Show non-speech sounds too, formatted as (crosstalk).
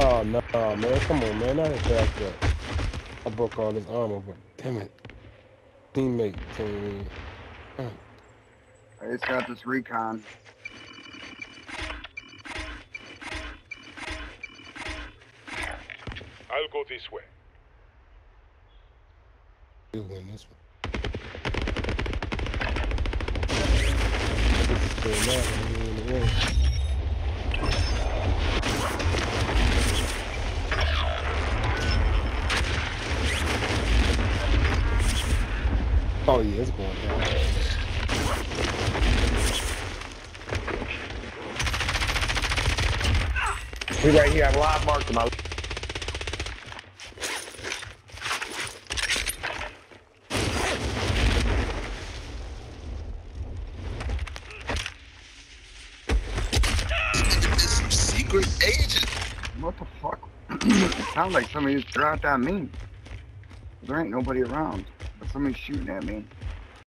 Oh, nah, man. Come on, man. I didn't back up. I broke all this armor, but damn it. Teammate, team. I just got this recon. I'll go this way. You win this one. Oh yeah, it's going down. He right here. I've live marked him. I Secret agent. What the fuck? it (clears throat) sounds like somebody just dropped on me. There ain't nobody around, but somebody's shooting at me.